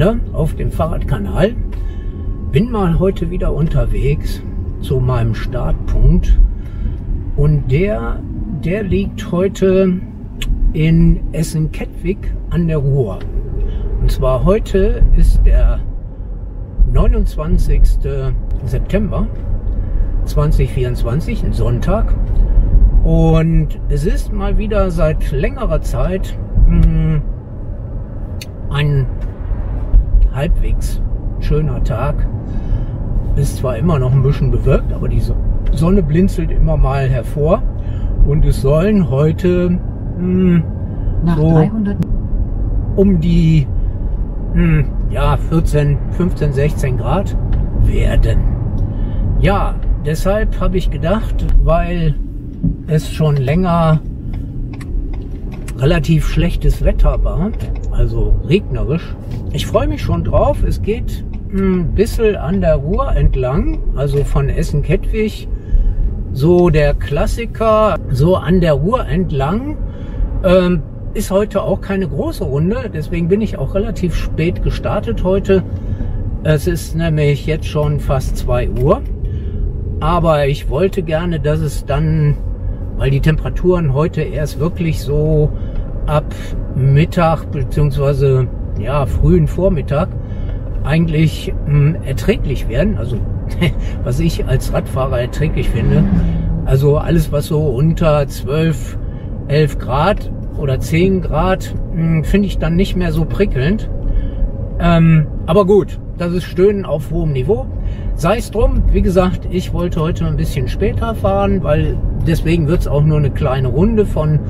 miteinander auf dem Fahrradkanal. Bin mal heute wieder unterwegs zu meinem Startpunkt und der, der liegt heute in Essen-Kettwig an der Ruhr. Und zwar heute ist der 29. September 2024, ein Sonntag. Und es ist mal wieder seit längerer Zeit mh, hm, ein halbwegs schöner Tag. Ist zwar immer noch ein bisschen bewölkt, aber die Sonne blinzelt immer mal hervor. Und es sollen heute mh, hm, so um die mh, hm, ja, 14, 15, 16 Grad werden. Ja, deshalb habe ich gedacht, weil es schon länger relativ schlechtes Wetter war, also regnerisch. Ich freue mich schon drauf. Es geht ein bisschen an der Ruhr entlang, also von Essen-Kettwig, so der Klassiker, so an der Ruhr entlang. Ähm, ist heute auch keine große Runde, deswegen bin ich auch relativ spät gestartet heute. Es ist nämlich jetzt schon fast 2 Uhr. Aber ich wollte gerne, dass es dann, weil die Temperaturen heute erst wirklich so ab Mittag beziehungsweise ja frühen Vormittag eigentlich mh, hm, erträglich werden. Also was ich als Radfahrer erträglich finde. Also alles, was so unter 12, 11 Grad oder 10 Grad hm, finde ich dann nicht mehr so prickelnd. Ähm, aber gut, das ist Stöhnen auf hohem Niveau. Sei es drum, wie gesagt, ich wollte heute ein bisschen später fahren, weil deswegen wird es auch nur eine kleine Runde von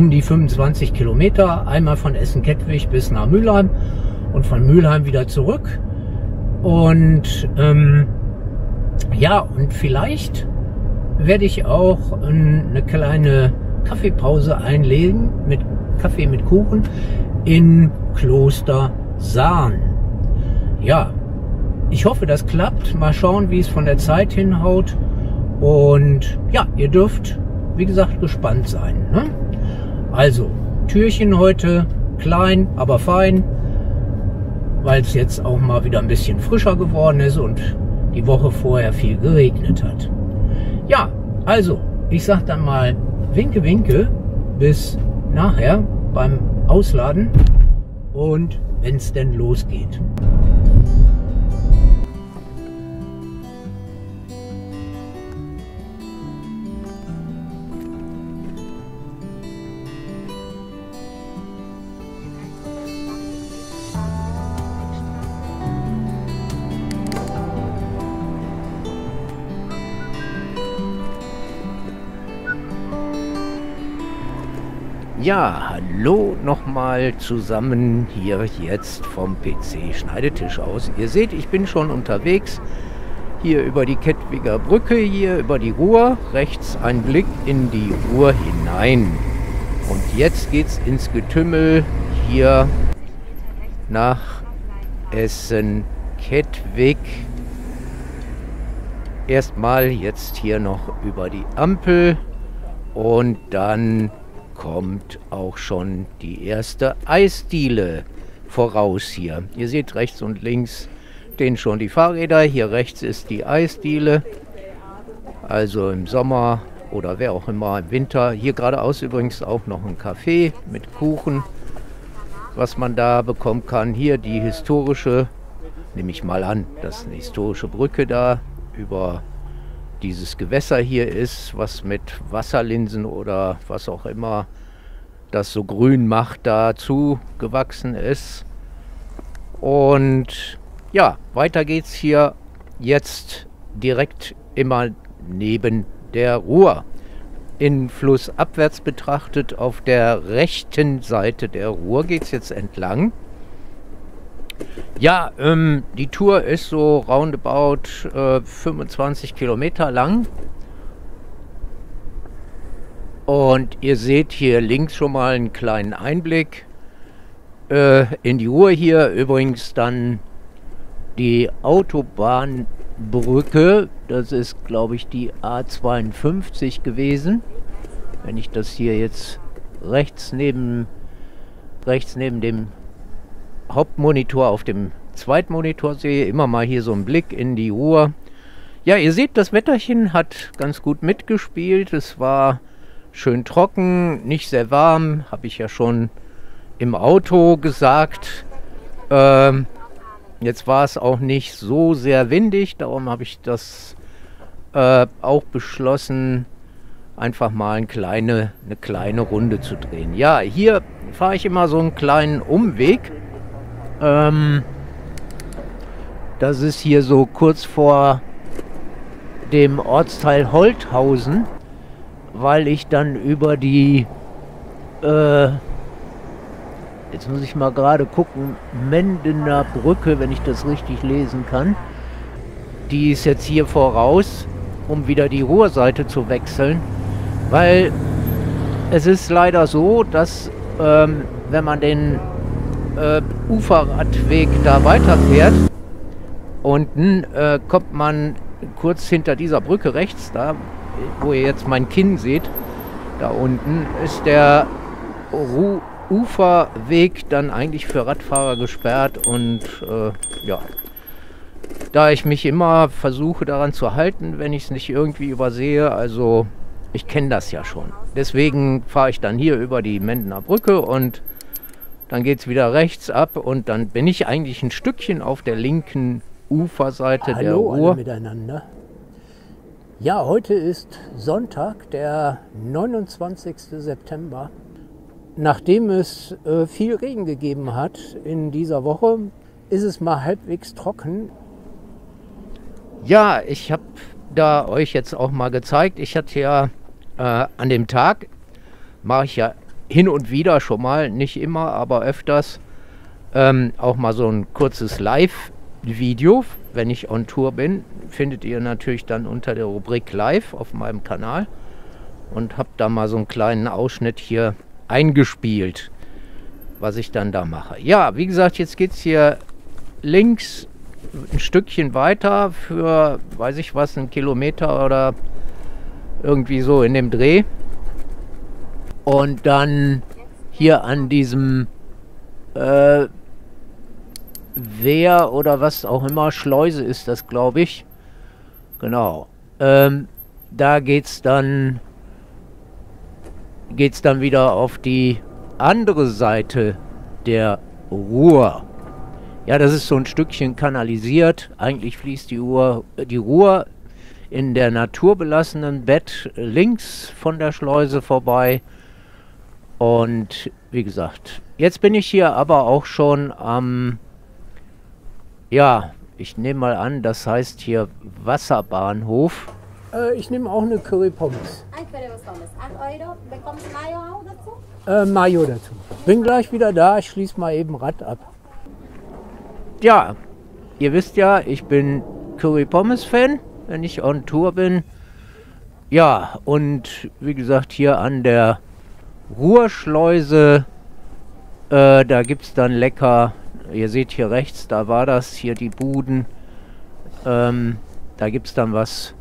um die 25 Kilometer, einmal von Essen-Kettwig bis nach Mülheim und von Mülheim wieder zurück. Und ähm, ja, und vielleicht werde ich auch eine kleine Kaffeepause einlegen mit Kaffee mit Kuchen in Kloster Sahn. Ja, ich hoffe, das klappt. Mal schauen, wie es von der Zeit hinhaut. Und ja, ihr dürft, wie gesagt, gespannt sein. Ne? Also, Türchen heute klein, aber fein, weil es jetzt auch mal wieder ein bisschen frischer geworden ist und die Woche vorher viel geregnet hat. Ja, also, ich sag dann mal Winke, Winke, bis nachher beim Ausladen und wenn es denn losgeht. Ja, hallo nochmal zusammen hier jetzt vom PC Schneidetisch aus. Ihr seht, ich bin schon unterwegs. Hier über die Kettwiger Brücke, hier über die Ruhr. Rechts ein Blick in die Ruhr hinein. Und jetzt geht's ins Getümmel hier nach Essen-Kettwig. Erstmal jetzt hier noch über die Ampel und dann kommt auch schon die erste Eisdiele voraus hier. Ihr seht rechts und links stehen schon die Fahrräder. Hier rechts ist die Eisdiele. Also im Sommer oder wer auch immer im Winter. Hier geradeaus übrigens auch noch ein Café mit Kuchen, was man da bekommen kann. Hier die historische, nehme ich mal an, das ist eine historische Brücke da über dieses Gewässer hier ist, was mit Wasserlinsen oder was auch immer das so grün macht, dazu gewachsen ist. Und ja, weiter geht's hier jetzt direkt immer neben der Ruhr. In flussabwärts betrachtet auf der rechten Seite der Ruhr geht es jetzt entlang. Ja, ähm, die Tour ist so roundabout äh, 25 Kilometer lang. Und ihr seht hier links schon mal einen kleinen Einblick äh, in die Ruhr hier. Übrigens dann die Autobahnbrücke. Das ist, glaube ich, die A52 gewesen. Wenn ich das hier jetzt rechts neben, rechts neben dem Hauptmonitor auf dem Zweitmonitor sehe. Immer mal hier so einen Blick in die Uhr. Ja, ihr seht, das Wetterchen hat ganz gut mitgespielt. Es war schön trocken, nicht sehr warm, habe ich ja schon im Auto gesagt. Ähm, jetzt war es auch nicht so sehr windig, darum habe ich das äh, auch beschlossen, einfach mal eine kleine, eine kleine Runde zu drehen. Ja, hier fahre ich immer so einen kleinen Umweg. Ähm, das ist hier so kurz vor dem Ortsteil Holthausen, weil ich dann über die, äh, jetzt muss ich mal gerade gucken, Mendener Brücke, wenn ich das richtig lesen kann, die ist jetzt hier voraus, um wieder die Ruhrseite zu wechseln, weil es ist leider so, dass ähm, wenn man den äh, Uferradweg da weiterfährt, unten äh, kommt man kurz hinter dieser Brücke rechts, da wo ihr jetzt mein Kinn seht, da unten ist der Ru Uferweg dann eigentlich für Radfahrer gesperrt und äh, ja, da ich mich immer versuche daran zu halten, wenn ich es nicht irgendwie übersehe, also ich kenne das ja schon. Deswegen fahre ich dann hier über die Mendener Brücke und dann geht es wieder rechts ab und dann bin ich eigentlich ein Stückchen auf der linken Uferseite Hallo der Ruhr. Alle miteinander. Ja, heute ist Sonntag, der 29. September. Nachdem es äh, viel Regen gegeben hat in dieser Woche, ist es mal halbwegs trocken. Ja, ich habe da euch jetzt auch mal gezeigt. Ich hatte ja äh, an dem Tag, mache ich ja hin und wieder schon mal, nicht immer, aber öfters, ähm, auch mal so ein kurzes Live Video, wenn ich on Tour bin, findet ihr natürlich dann unter der Rubrik Live auf meinem Kanal und habe da mal so einen kleinen Ausschnitt hier eingespielt, was ich dann da mache. Ja, wie gesagt, jetzt geht es hier links ein Stückchen weiter für, weiß ich was, einen Kilometer oder irgendwie so in dem Dreh. Und dann hier an diesem äh, Wehr oder was auch immer, Schleuse ist das, glaube ich. Genau. Ähm, da geht's dann geht's dann wieder auf die andere Seite der Ruhr. Ja, das ist so ein Stückchen kanalisiert. Eigentlich fließt die, Ruhr, die Ruhr in der naturbelassenen Bett links von der Schleuse vorbei. Und wie gesagt, jetzt bin ich hier aber auch schon am ja, ich nehme mal an, das heißt hier Wasserbahnhof. Äh, ich nehme auch eine Curry Pommes. Ein Curry Pommes. 8 Euro. Bekommst du Mayo auch dazu? Äh, Mayo dazu. Bin gleich wieder da. Ich schließe mal eben Rad ab. Ja, ihr wisst ja, ich bin Curry Pommes Fan, wenn ich on Tour bin. Ja, und wie gesagt, hier an der Ruhrschleuse, äh, da gibt es dann lecker Ihr seht hier rechts, da war das, hier die Buden. Ähm, da gibt es dann was,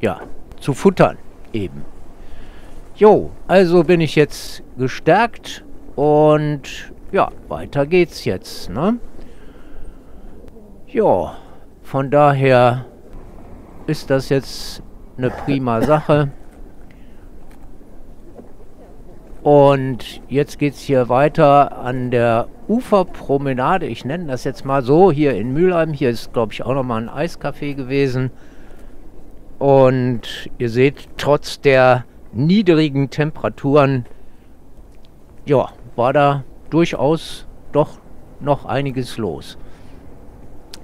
ja, zu futtern eben. Jo, also bin ich jetzt gestärkt und ja, weiter geht's jetzt, ne? Ja, von daher ist das jetzt eine prima Sache. Und jetzt geht es hier weiter an der Uferpromenade. Ich nenne das jetzt mal so. Hier in Mülheim. Hier ist, glaube ich, auch nochmal ein Eiscafé gewesen. Und ihr seht, trotz der niedrigen Temperaturen, ja, war da durchaus doch noch einiges los.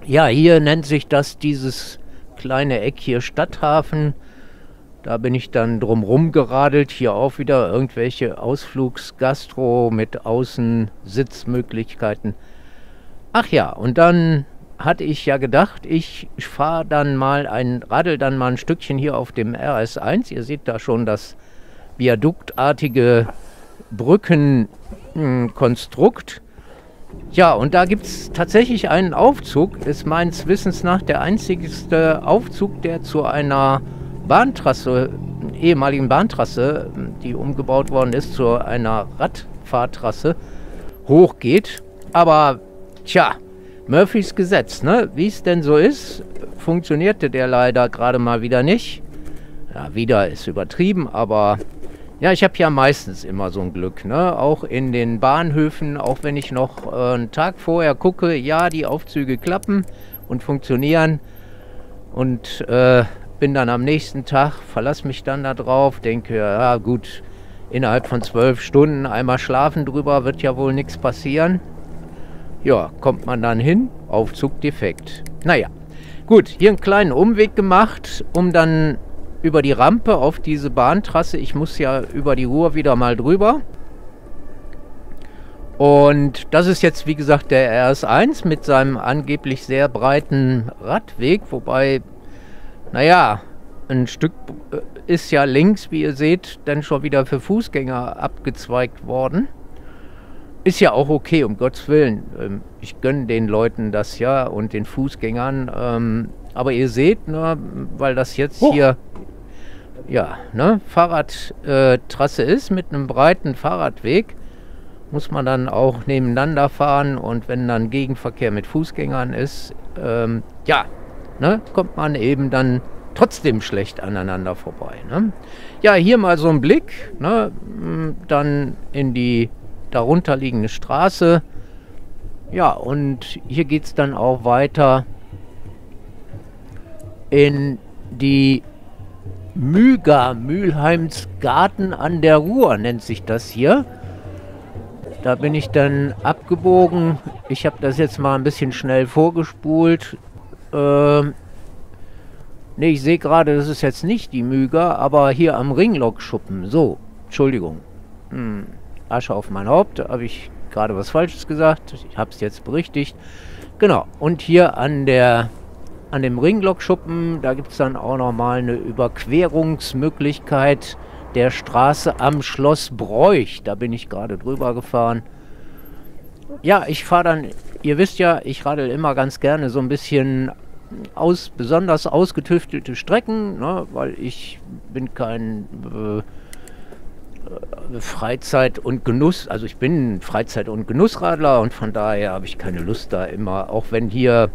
Ja, hier nennt sich das dieses kleine Eck hier Stadthafen. Da bin ich dann drumrum geradelt. Hier auch wieder irgendwelche Ausflugsgastro mit Außensitzmöglichkeiten. Ach ja, und dann hatte ich ja gedacht, ich fahre dann mal ein, radel dann mal ein Stückchen hier auf dem RS1. Ihr seht da schon das viaduktartige Brückenkonstrukt. Ja, und da gibt es tatsächlich einen Aufzug. Ist meines Wissens nach der einzigste Aufzug, der zu einer Bahntrasse, ehemaligen Bahntrasse, die umgebaut worden ist zu einer Radfahrtrasse, hochgeht. Aber Tja, Murphys Gesetz, ne? Wie es denn so ist, funktionierte der leider gerade mal wieder nicht. Ja, wieder ist übertrieben, aber ja, ich habe ja meistens immer so ein Glück, ne? Auch in den Bahnhöfen, auch wenn ich noch äh, einen Tag vorher gucke, ja, die Aufzüge klappen und funktionieren. Und äh, bin dann am nächsten Tag, verlasse mich dann da drauf, denke, ja gut, innerhalb von zwölf Stunden einmal schlafen drüber, wird ja wohl nichts passieren. Ja, kommt man dann hin, Aufzug defekt. Naja, gut, hier einen kleinen Umweg gemacht, um dann über die Rampe auf diese Bahntrasse, ich muss ja über die Ruhr wieder mal drüber. Und das ist jetzt, wie gesagt, der RS1 mit seinem angeblich sehr breiten Radweg, wobei, naja, ein Stück äh, ist ja links, wie ihr seht, dann schon wieder für Fußgänger abgezweigt worden. Ist ja auch okay, um Gottes Willen. Ähm, ich gönne den Leuten das ja und den Fußgängern. Ähm, aber ihr seht, ne, weil das jetzt oh. hier ja, ne, Fahrradtrasse äh, ist mit einem breiten Fahrradweg, muss man dann auch nebeneinander fahren und wenn dann Gegenverkehr mit Fußgängern ist, ähm, ja, ne, kommt man eben dann trotzdem schlecht aneinander vorbei. Ne? Ja, hier mal so ein Blick, ne, dann in die darunterliegende Straße. Ja, und hier geht es dann auch weiter in die Müger, Mülheims Garten an der Ruhr nennt sich das hier. Da bin ich dann abgebogen. Ich habe das jetzt mal ein bisschen schnell vorgespult. Ähm, ne, ich sehe gerade, das ist jetzt nicht die Müger, aber hier am Ringlockschuppen. So, Entschuldigung. Hm, Asche auf mein Haupt. Habe ich gerade was Falsches gesagt. Ich habe es jetzt berichtigt. Genau. Und hier an der an dem Ringlockschuppen, da gibt es dann auch nochmal eine Überquerungsmöglichkeit der Straße am Schloss Bräuch. Da bin ich gerade drüber gefahren. Ja, ich fahre dann, ihr wisst ja, ich radel immer ganz gerne so ein bisschen aus, besonders ausgetüftelte Strecken, ne, weil ich bin kein äh, äh Freizeit- und Genuss, also ich bin Freizeit- und Genussradler und von daher habe ich keine Lust da immer, auch wenn hier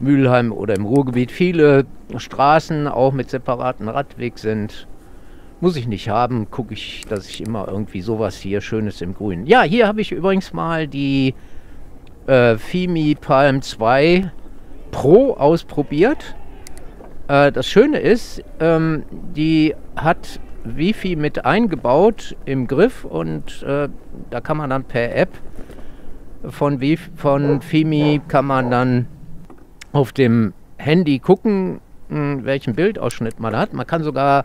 Mülheim oder im Ruhrgebiet viele Straßen auch mit separaten Radweg sind. Muss ich nicht haben, gucke ich, dass ich immer irgendwie sowas hier Schönes im Grün. Ja, hier habe ich übrigens mal die äh, Fimi Palm 2 Pro ausprobiert. Äh, das Schöne ist, ähm, die hat Wifi mit eingebaut im Griff und äh, da kann man dann per App von, Wifi, von Fimi kann man dann auf dem Handy gucken, hm, welchen Bildausschnitt man hat. Man kann sogar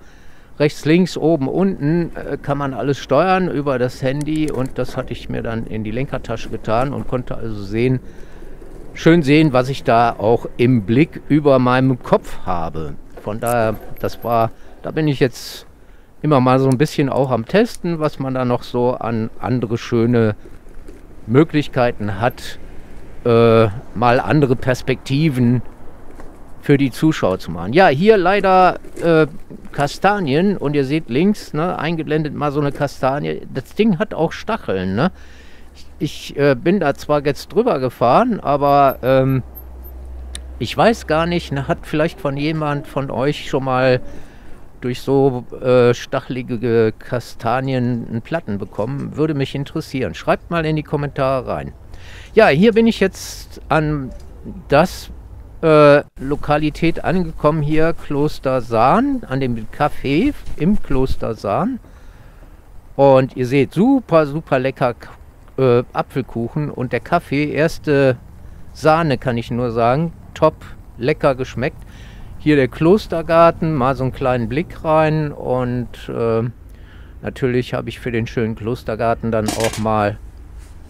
rechts, links, oben, unten äh, kann man alles steuern über das Handy und das hatte ich mir dann in die Lenkertasche getan und konnte also sehen, schön sehen, was ich da auch im Blick über meinem Kopf habe. Von daher, das war, da bin ich jetzt immer mal so ein bisschen auch am Testen, was man da noch so an andere schöne Möglichkeiten hat, äh, mal andere Perspektiven für die Zuschauer zu machen. Ja, hier leider äh, Kastanien und ihr seht links, ne, eingeblendet mal so eine Kastanie. Das Ding hat auch Stacheln, ne? Ich, äh, bin da zwar jetzt drüber gefahren, aber ähm, ich weiß gar nicht, hat vielleicht von jemand von euch schon mal durch so äh, stachelige Kastanien einen Platten bekommen? Würde mich interessieren. Schreibt mal in die Kommentare rein. Ja, hier bin ich jetzt an das äh, Lokalität angekommen, hier Kloster Sahn, an dem Café im Kloster Sahn. Und ihr seht, super, super lecker äh, Apfelkuchen und der Kaffee, erste Sahne kann ich nur sagen, top, lecker geschmeckt. Hier der Klostergarten, mal so einen kleinen Blick rein und äh, natürlich habe ich für den schönen Klostergarten dann auch mal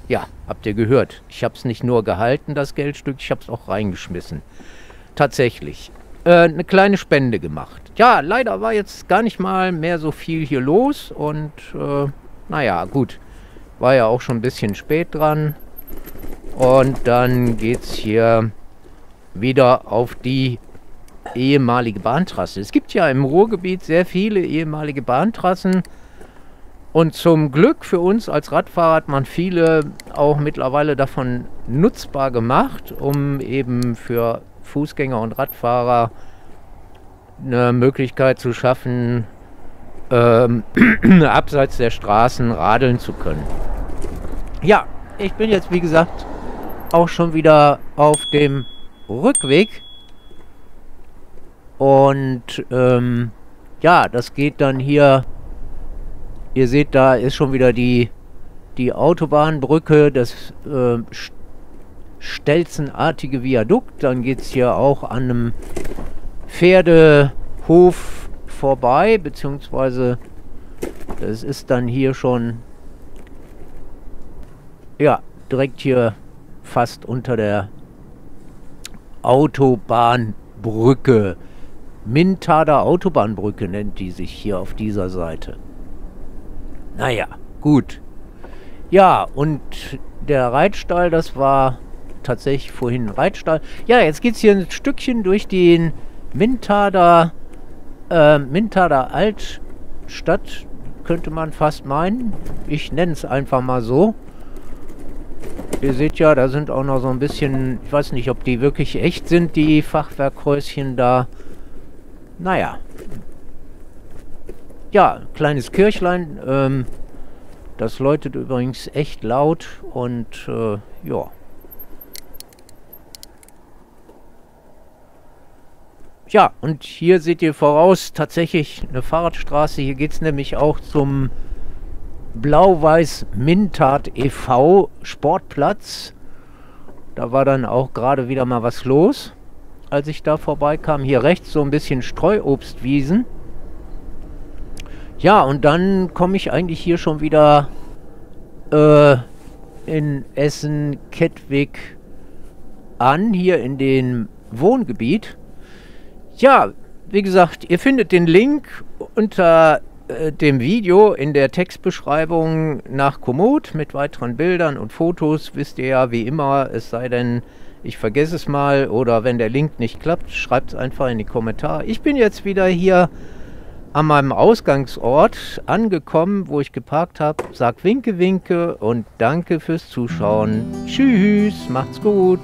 ja, habt ihr gehört. Ich habe es nicht nur gehalten, das Geldstück, ich habe es auch reingeschmissen. Tatsächlich. Äh, eine kleine Spende gemacht. Ja, leider war jetzt gar nicht mal mehr so viel hier los und äh, naja, gut. War ja auch schon ein bisschen spät dran. Und dann geht es hier wieder auf die ehemalige Bahntrasse. Es gibt ja im Ruhrgebiet sehr viele ehemalige Bahntrassen. Und zum Glück für uns als Radfahrer hat man viele auch mittlerweile davon nutzbar gemacht, um eben für Fußgänger und Radfahrer eine Möglichkeit zu schaffen, ähm, abseits der Straßen radeln zu können. Ja, ich bin jetzt wie gesagt auch schon wieder auf dem Rückweg. Und ähm, ja, das geht dann hier Ihr seht, da ist schon wieder die, die Autobahnbrücke, das äh, stelzenartige Viadukt. Dann geht es hier auch an einem Pferdehof vorbei, beziehungsweise das ist dann hier schon, ja, direkt hier fast unter der Autobahnbrücke. Mintader Autobahnbrücke nennt die sich hier auf dieser Seite. Naja, gut. Ja, und der Reitstall, das war tatsächlich vorhin ein Reitstall. Ja, jetzt geht es hier ein Stückchen durch den Mintader, äh, Mintader Altstadt, könnte man fast meinen. Ich nenne es einfach mal so. Ihr seht ja, da sind auch noch so ein bisschen, ich weiß nicht, ob die wirklich echt sind, die Fachwerkhäuschen da. Naja, ja, kleines Kirchlein. Ähm, das läutet übrigens echt laut und äh, ja. Ja, und hier seht ihr voraus tatsächlich eine Fahrradstraße. Hier geht es nämlich auch zum Blau-Weiß Mintat e.V. Sportplatz. Da war dann auch gerade wieder mal was los, als ich da vorbeikam. Hier rechts so ein bisschen Streuobstwiesen. Ja, und dann komme ich eigentlich hier schon wieder äh, in Essen-Kettwig an, hier in dem Wohngebiet. Ja, wie gesagt, ihr findet den Link unter äh, dem Video in der Textbeschreibung nach Komoot mit weiteren Bildern und Fotos. Wisst ihr ja, wie immer, es sei denn, ich vergesse es mal oder wenn der Link nicht klappt, schreibt es einfach in die Kommentare. Ich bin jetzt wieder hier an meinem Ausgangsort angekommen, wo ich geparkt habe. Sag Winke, Winke und danke fürs Zuschauen. Tschüss, macht's gut.